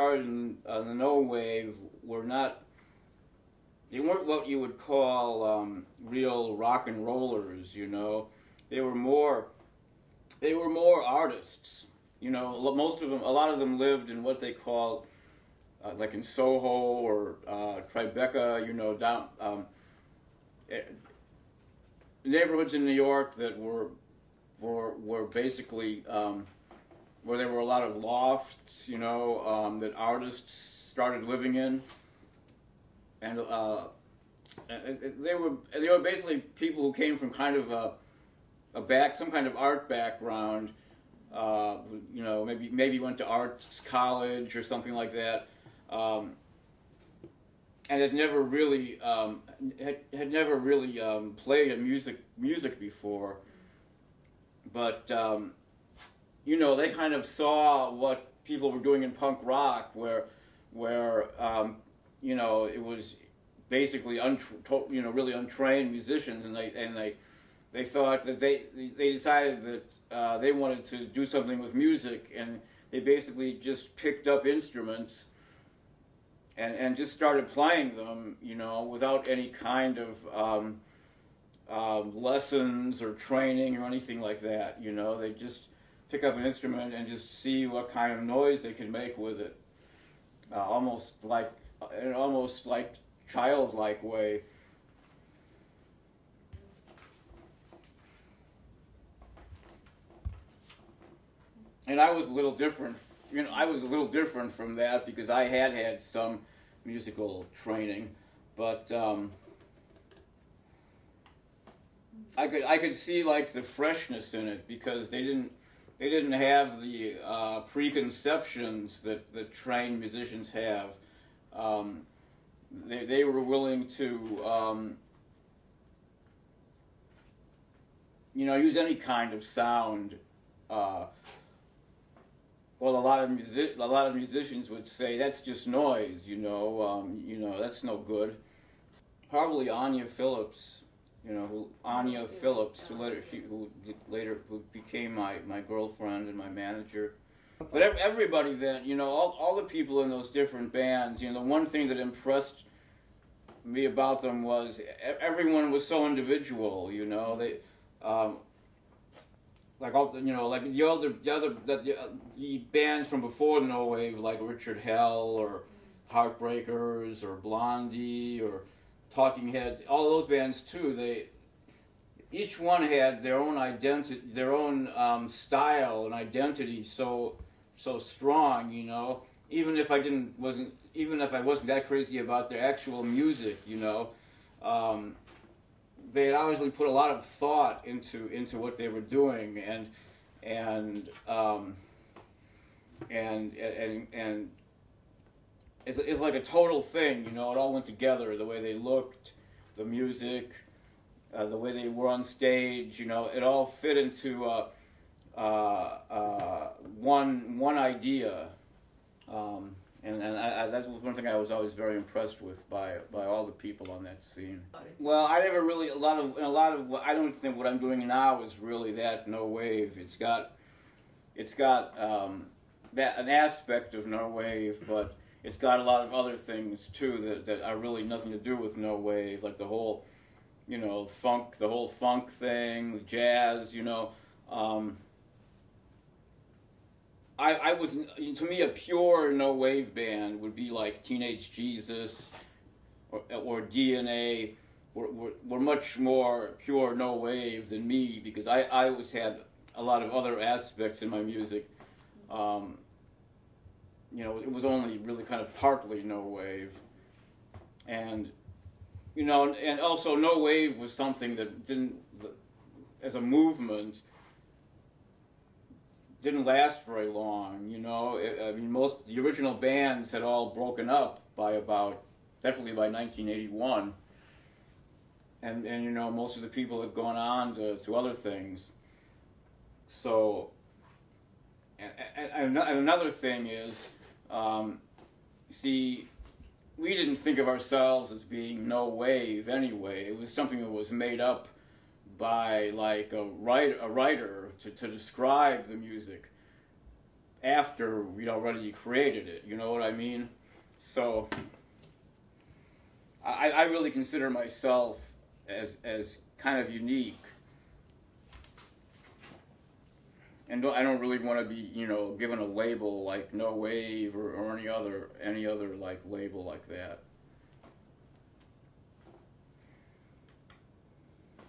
started in uh, the no wave were not. They weren't what you would call um, real rock and rollers. You know, they were more. They were more artists. You know, most of them, a lot of them lived in what they called, uh, like in Soho or uh, Tribeca. You know, down. Um, eh, neighborhoods in New York that were were were basically um, where there were a lot of lofts, you know, um, that artists started living in, and uh, they were they were basically people who came from kind of a, a back some kind of art background. Uh, you know, maybe maybe went to arts college or something like that. Um, and had never really um, had, had never really um, played a music music before, but um, you know they kind of saw what people were doing in punk rock, where where um, you know it was basically you know really untrained musicians, and they and they they thought that they they decided that uh, they wanted to do something with music, and they basically just picked up instruments and and just started playing them, you know, without any kind of um, um, lessons or training or anything like that. You know, they just pick up an instrument and just see what kind of noise they can make with it, uh, almost like an almost like childlike way. And I was a little different you know, I was a little different from that because I had had some musical training, but um, I could I could see like the freshness in it because they didn't they didn't have the uh, preconceptions that that trained musicians have. Um, they they were willing to um, you know use any kind of sound. Uh, well, a lot of music, a lot of musicians would say that's just noise, you know, um, you know, that's no good. Probably Anya Phillips, you know, who, Anya Phillips, who later she who later who became my my girlfriend and my manager. But everybody then, you know, all all the people in those different bands, you know, the one thing that impressed me about them was everyone was so individual, you know, they. Um, like all you know, like the other the other the, the bands from before the No Wave, like Richard Hell or Heartbreakers or Blondie or Talking Heads, all those bands too. They each one had their own identity, their own um, style and identity so so strong. You know, even if I didn't wasn't even if I wasn't that crazy about their actual music, you know. Um, they had obviously put a lot of thought into into what they were doing and and um, and and and it's, it's like a total thing you know it all went together the way they looked the music uh, the way they were on stage you know it all fit into uh, uh, uh one one idea um, and and I, I, that was one thing I was always very impressed with by by all the people on that scene. Well, I never really a lot of a lot of I don't think what I'm doing now is really that no wave. It's got it's got um, that an aspect of no wave, but it's got a lot of other things too that that are really nothing to do with no wave, like the whole you know funk, the whole funk thing, jazz, you know. Um, I, I was to me a pure no wave band would be like Teenage Jesus or, or DNA were, were, were much more pure no wave than me because I, I always had a lot of other aspects in my music. Um, you know, it was only really kind of partly no wave. And, you know, and also no wave was something that didn't, as a movement, didn't last very long. You know, I mean, most the original bands had all broken up by about definitely by 1981, and and you know most of the people had gone on to, to other things. So, and, and, and another thing is, um, see, we didn't think of ourselves as being no wave anyway. It was something that was made up by like a writer, a writer to, to describe the music. after we already created it. You know what I mean? So I, I really consider myself as as kind of unique. And I don't really want to be, you know, given a label like no wave or, or any other any other like label like that.